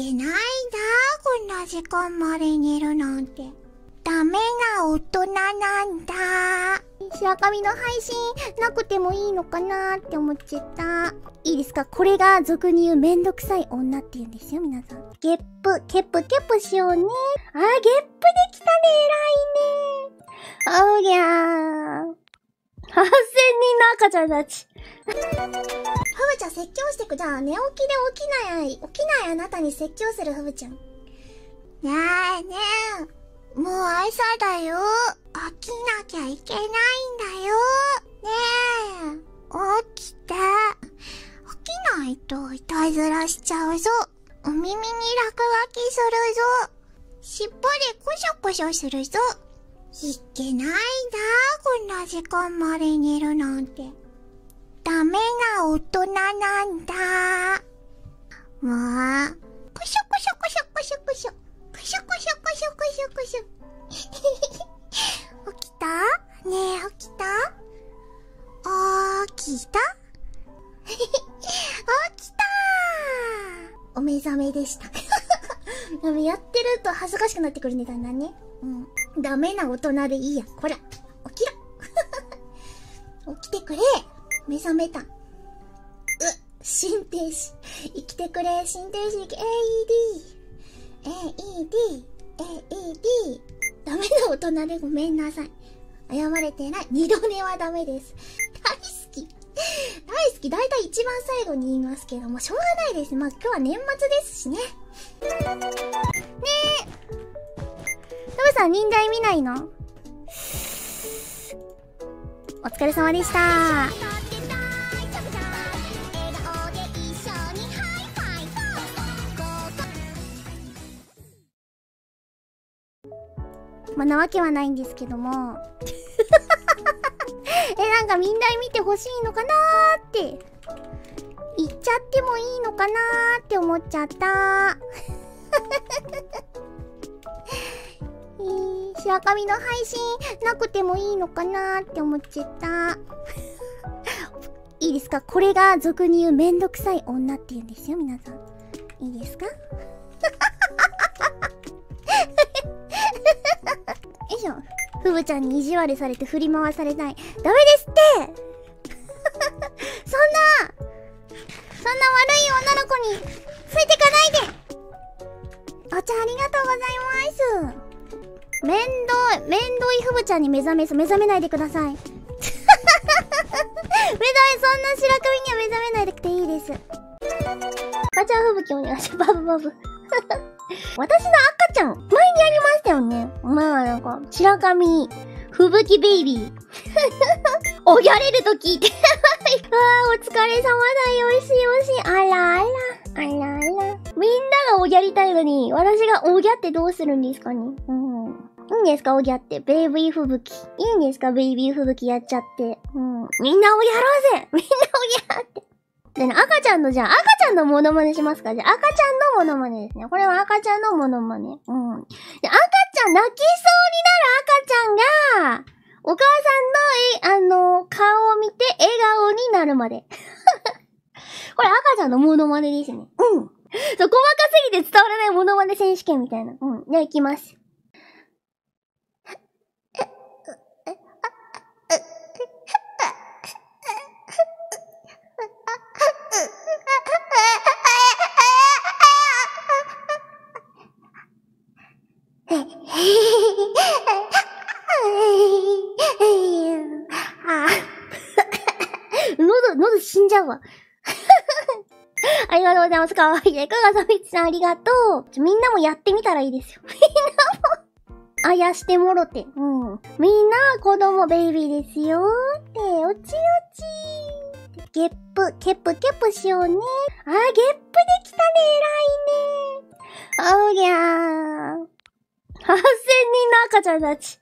けないんだ。こんな時間まで寝るなんて。ダメな大人なんだ。白髪の配信なくてもいいのかなって思っちゃった。いいですか？これが俗に言うめんどくさい女って言うんですよ、皆さん。ゲップ、ケップケップしようね。あー、ゲップできたね、偉いね。おぎゃー。8000人の赤ちゃんたち。説教してくじゃあ寝起きで起きない、起きないあなたに説教するふぶちゃん。ねえねえ。もう朝だよ。起きなきゃいけないんだよ。ねえ。起きて。起きないといたずらしちゃうぞ。お耳に落書きするぞ。尻尾でコショコショするぞ。いけないんだ。こんな時間まで寝るなんて。ダメな大人なんだ。もう、コショコショコショコショコショ。コショコショコショコショコショ。起きた？ねえ、起きた？起きた？起きたお目覚めでした でも。やってると恥ずかしくなってくるね、だんだんね。うん。ダメな大人でいいや。こら、起きろ起きてくれ目覚めた。う、心停止。生きてくれ、心停止、AED。AED。AED。ダメな大人でごめんなさい。謝れてない。二度寝はダメです。大好き。大好き。だいたい一番最後に言いますけども、しょうがないです。まあ、今日は年末ですしね。ねえ。トムさん、忍耐見ないの？お疲れ様でした。まあ、なわけはないんですけども。え、なんかみんな見てほしいのかなーって。言っちゃってもいいのかなーって思っちゃった。えー、白髪の配信なくてもいいのかなーって思っちゃった。いいですか？これが俗に言うめんどくさい女って言うんですよ、皆さん。いいですか？よいしょ。ふぶちゃんに意地悪されて振り回されない。ダメですって そんな、そんな悪い女の子についてかないでお茶ありがとうございます。めんどい、めんどいふぶちゃんに目覚め、目覚めないでください。めどい、そんな白首には目覚めないでくていいです。赤ちゃん吹雪お願いします。バブバブ。私の赤ちゃん、前にありましたよね。まあなんか、白髪、吹雪ベイビー。おぎゃれると聞いて。わあ、お疲れ様だ。よしよし。あらあら。あらあら。みんながおぎゃりたいのに、私がおぎゃってどうするんですかね。うん。いいんですかおぎゃって。ベイビー吹雪。いいんですかベイビー吹雪やっちゃって。うん。みんなおぎゃろうぜみんなおぎゃって。でね、赤ちゃんのじゃあ、赤ちゃんのモノマネしますか？じゃあ、赤ちゃんのモノマネですね。これは赤ちゃんのモノマネ。うん。で、赤ちゃん、泣きそうになる赤ちゃんが、お母さんの、え、あの、顔を見て笑顔になるまで。これ赤ちゃんのモノマネですね。うん。そう、細かすぎて伝わらないモノマネ選手権みたいな。うん。じゃあ行きます。喉、喉死んじゃうわ。ありがとうございます。かわいいね。かがさみちさんありがとう。みんなもやってみたらいいですよ。みんなもあやしてもろて。うん。みんな子供ベイビーですよって。おちおちゲップ、ケップケップしようね。あ、ゲップできたね。偉いね。おぎゃー。8000人の赤ちゃんたち。